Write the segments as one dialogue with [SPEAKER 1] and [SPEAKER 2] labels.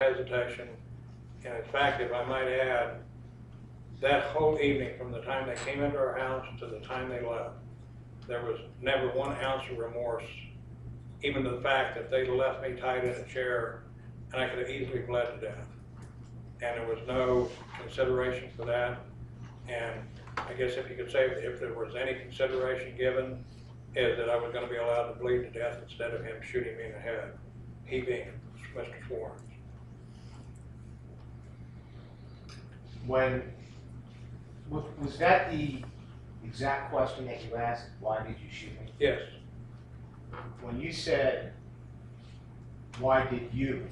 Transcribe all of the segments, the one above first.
[SPEAKER 1] hesitation. And in fact, if I might add, that whole evening, from the time they came into our house to the time they left, there was never one ounce of remorse, even to the fact that they left me tied in a chair and I could have easily bled to death. And there was no consideration for that. And I guess if you could say, if there was any consideration given, is that I was gonna be allowed to bleed to death instead of him shooting me in the head, he being Mr. Florence.
[SPEAKER 2] When, was, was that the exact question that you asked, why did you shoot me?
[SPEAKER 1] Yes,
[SPEAKER 2] When you said, why did you?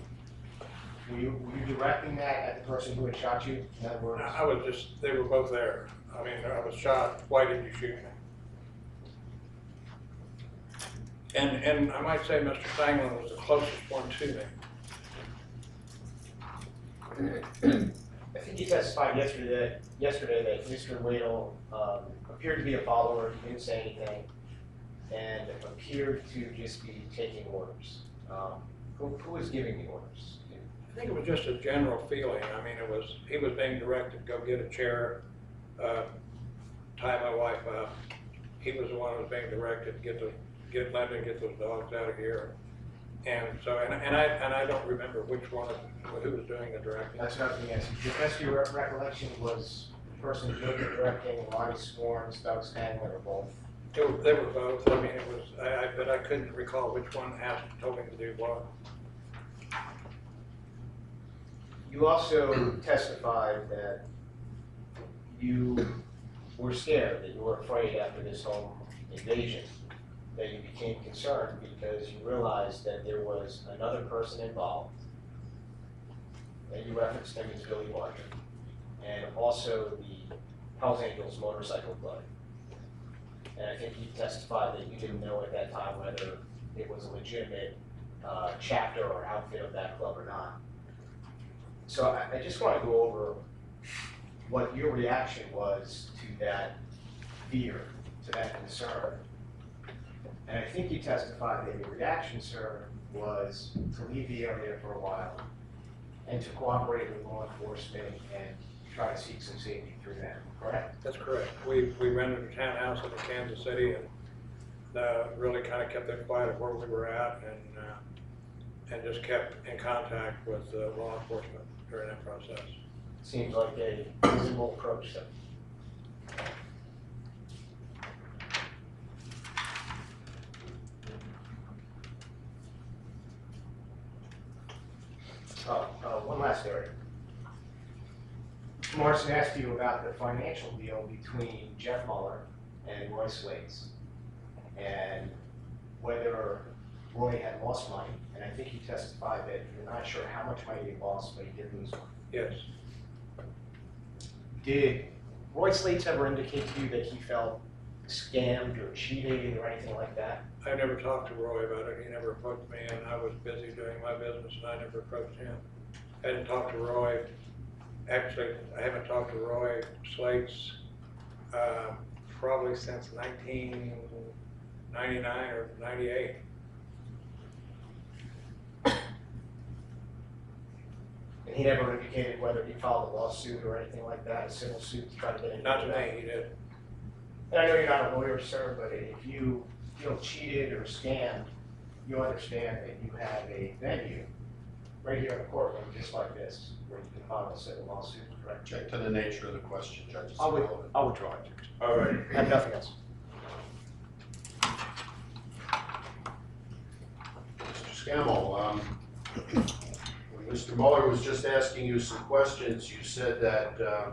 [SPEAKER 2] Were you, were you directing that at the person who had shot you? In other words,
[SPEAKER 1] I I was just, they were both there. I mean, I was shot, why did you shoot me? And, and I might say Mr. Stangeland was the closest one to me.
[SPEAKER 3] You testified yesterday, that- yesterday that Mr. Waddell, um, appeared to be a follower, he didn't say anything, and appeared to just be taking orders. Um, who, who was giving the orders?
[SPEAKER 1] I think it was just a general feeling. I mean, it was, he was being directed, go get a chair, uh, tie my wife up. He was the one who was being directed, to get the, get Linda, get those dogs out of here. And so, and, and I, and I don't remember which one, of who was doing the directing.
[SPEAKER 2] that's what I was gonna ask you. The best your recollection was the person who did the directing, Lonnie Swarns, Doug Stangeland, or both?
[SPEAKER 1] They were, they were both, I mean, it was, I, I, but I couldn't recall which one asked, told me to do what.
[SPEAKER 3] You also testified that you were scared, that you were afraid after this whole invasion, that you became concerned because you realized that there was another person involved. And you referenced him as Billy Barger, and also the Hells Angels Motorcycle Club. And I think you testified that you didn't know at that time whether it was a legitimate uh, chapter or outfit of that club or not. So I, I just want to go over what your reaction was to that fear, to that concern. And I think you testified that your reaction, sir, was to leave the area for a while and to cooperate with law enforcement and try to seek some safety through them, correct?
[SPEAKER 1] That's correct. We, we rented a townhouse in Kansas City and, uh, really kind of kept it quiet of where we were at and, uh, and just kept in contact with, uh, law enforcement during that process.
[SPEAKER 3] Seems like a reasonable approach, sir. Oh, uh, one last area.
[SPEAKER 2] Morrison asked you about the financial deal between Jeff Mueller and Roy Slates. And whether Roy had lost money, and I think he testified that you're not sure how much money he lost, but he did lose money.
[SPEAKER 1] Yes,
[SPEAKER 3] Did Roy Slates ever indicate to you that he felt scammed or cheated or anything like that?
[SPEAKER 1] I never talked to Roy about it. He never approached me and I was busy doing my business and I never approached him. I didn't talk to Roy. Actually, I haven't talked to Roy Slates, uh, probably since nineteen ninety-nine or ninety-eight.
[SPEAKER 3] And he never indicated whether he filed a lawsuit or anything like that, a civil suit to try to get
[SPEAKER 1] Not to me, he did.
[SPEAKER 3] And I know you're not a lawyer, sir, but if you feel cheated or scammed, you understand that you have a venue right here in the courtroom, just like this, where you can file a civil lawsuit, correct?
[SPEAKER 4] Check to the nature of the question, Judge. It's
[SPEAKER 3] I'll wi-
[SPEAKER 4] irrelevant.
[SPEAKER 3] I'll withdraw it.
[SPEAKER 1] All right.
[SPEAKER 3] I have nothing else.
[SPEAKER 4] Mr. Scammell, um, when Mr. Mueller was just asking you some questions, you said that uh,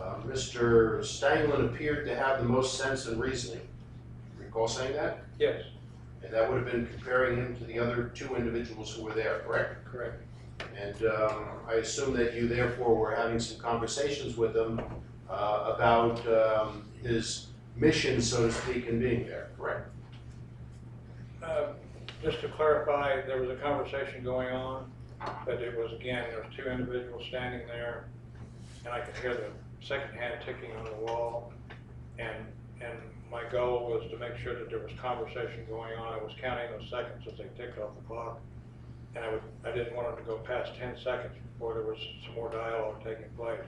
[SPEAKER 4] uh, Mr. Stangeland appeared to have the most sense and reasoning. Recall saying that?
[SPEAKER 1] Yes,
[SPEAKER 4] And that would have been comparing him to the other two individuals who were there, correct?
[SPEAKER 1] correct.
[SPEAKER 4] And um, I assume that you therefore were having some conversations with him uh, about um, his mission, so to speak, in being there, correct?
[SPEAKER 1] Uh, Just to clarify, there was a conversation going on, but it was, again, there was two individuals standing there, and I could hear the second hand ticking on the wall. And, and my goal was to make sure that there was conversation going on. I was counting those seconds as they ticked off the clock. and I would, I didn't want them to go past ten seconds before there was some more dialogue taking place.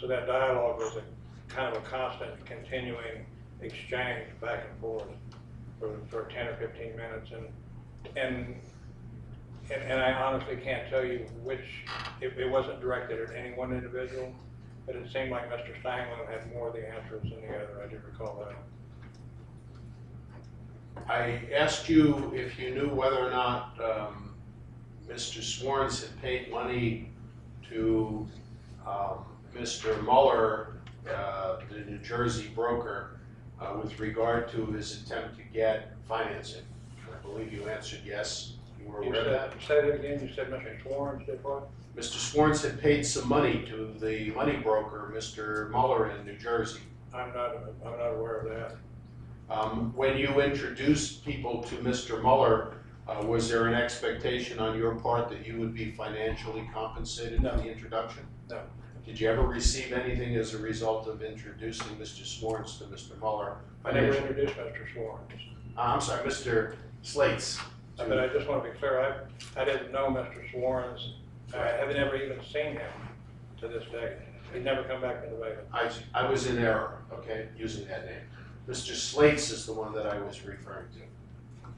[SPEAKER 1] So that dialogue was a kind of a constant, continuing exchange back and forth for, for ten or fifteen minutes, and, and, and, and I honestly can't tell you which, it, it wasn't directed at any one individual, but it seemed like Mr. Stangeland had more of the answers than the other, I do recall that.
[SPEAKER 4] I asked you if you knew whether or not um, Mr. Swarns had paid money to um, Mr. Mueller, uh, the New Jersey broker, uh, with regard to his attempt to get financing. I believe you answered yes. Were
[SPEAKER 1] You
[SPEAKER 4] aware of
[SPEAKER 1] said,
[SPEAKER 4] that?
[SPEAKER 1] say it again, you said Mr. Swarns did what?
[SPEAKER 4] Mr. Swarns had paid some money to the money broker, Mr. Mueller in New Jersey.
[SPEAKER 1] I'm not, I'm not aware of that.
[SPEAKER 4] Um, When you introduced people to Mr. Mueller, uh, was there an expectation on your part that you would be financially compensated for
[SPEAKER 1] No.
[SPEAKER 4] the introduction?
[SPEAKER 1] No.
[SPEAKER 4] Did you ever receive anything as a result of introducing Mr. Swarns to Mr. Mueller?
[SPEAKER 1] I never introduced Mr. Swarns.
[SPEAKER 4] Uh, I'm sorry, Mr. Slates. To-
[SPEAKER 1] But I just want to be clear, I, I didn't know Mr. Swarns, I have never even seen him to this day. He'd never come back to the Vega.
[SPEAKER 4] I, I was in error, okay, using that name. Mr. Slates is the one that I was referring to.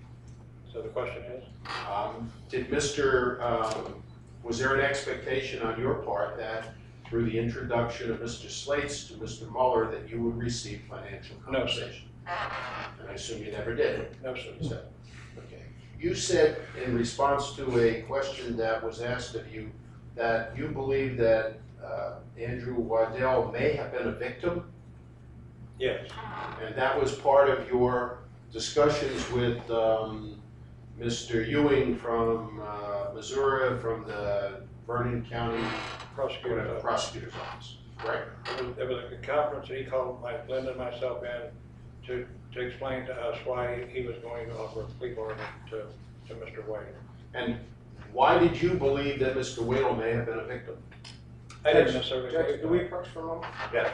[SPEAKER 1] So the question is,
[SPEAKER 4] Um, Did Mr., um, was there an expectation on your part that through the introduction of Mr. Slates to Mr. Mueller, that you would receive financial
[SPEAKER 1] No, sir.
[SPEAKER 4] compensation? And I assume you never did.
[SPEAKER 1] no, sir.
[SPEAKER 4] Said, Okay. You said in response to a question that was asked of you, that you believe that uh, Andrew Waddell may have been a victim,
[SPEAKER 1] Yes,
[SPEAKER 4] and that was part of your discussions with um, Mr. Ewing from uh, Missouri, from the Vernon County
[SPEAKER 1] prosecutor's
[SPEAKER 4] whatever,
[SPEAKER 1] office.
[SPEAKER 4] prosecutor's office, correct?
[SPEAKER 1] There was, there was a conference that he called my, Linda and myself in to, to explain to us why he was going to offer a plea bargain to, to Mr. Wade.
[SPEAKER 4] And why did you believe that Mr. Waddell may have been a victim?
[SPEAKER 1] I didn't necessarily.
[SPEAKER 2] Judge,
[SPEAKER 1] believe
[SPEAKER 2] do we
[SPEAKER 1] that.
[SPEAKER 2] approach for a moment?
[SPEAKER 4] Yeah.